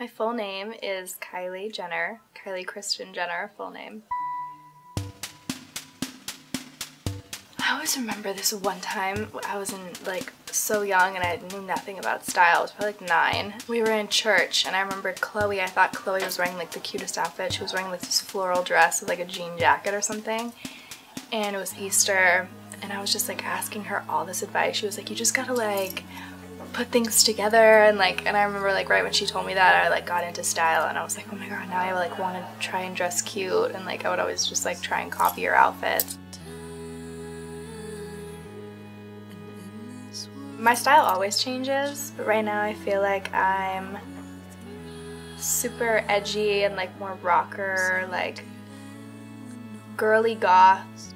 My full name is Kylie Jenner, Kylie Kristen Jenner, full name. I always remember this one time I was in like so young and I knew nothing about style. I was probably like nine. We were in church and I remember Chloe, I thought Chloe was wearing like the cutest outfit. She was wearing like this floral dress with like a jean jacket or something. And it was Easter and I was just like asking her all this advice. She was like, you just gotta like put things together and like and I remember like right when she told me that I like got into style and I was like oh my god now I like want to try and dress cute and like I would always just like try and copy her outfits. My style always changes but right now I feel like I'm super edgy and like more rocker like girly goth.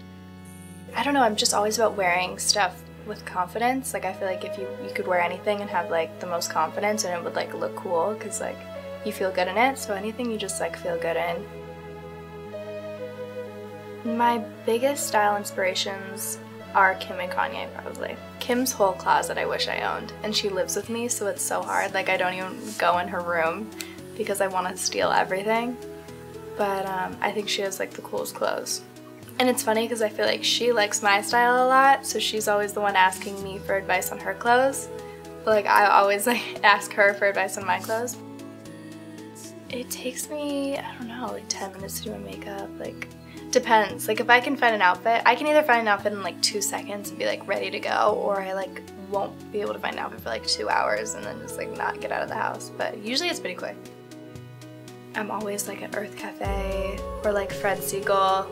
I don't know I'm just always about wearing stuff with confidence. Like I feel like if you you could wear anything and have like the most confidence and it would like look cool because like you feel good in it. So anything you just like feel good in. My biggest style inspirations are Kim and Kanye probably. Kim's whole closet I wish I owned and she lives with me so it's so hard like I don't even go in her room because I want to steal everything but um, I think she has like the coolest clothes. And it's funny because I feel like she likes my style a lot, so she's always the one asking me for advice on her clothes. But like I always like ask her for advice on my clothes. It takes me, I don't know, like 10 minutes to do my makeup, like depends. Like if I can find an outfit, I can either find an outfit in like two seconds and be like ready to go, or I like won't be able to find an outfit for like two hours and then just like not get out of the house. But usually it's pretty quick. I'm always like at Urth Caffé or like Fred Segal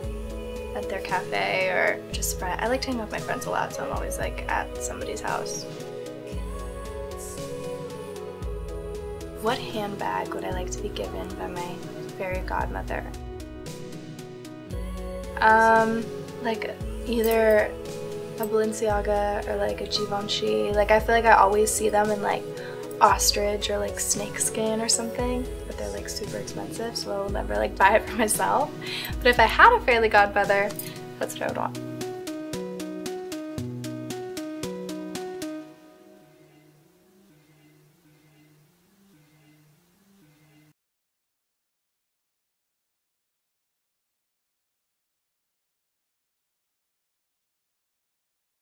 at their cafe or just friend. I like to hang out with my friends a lot, so I'm always like at somebody's house. What handbag would I like to be given by my fairy godmother? Um, like either a Balenciaga or like a Givenchy. Like I feel like I always see them in like ostrich or like snakeskin or something but they're like super expensive so I'll never like buy it for myself. But if I had a fairy godmother that's what I would want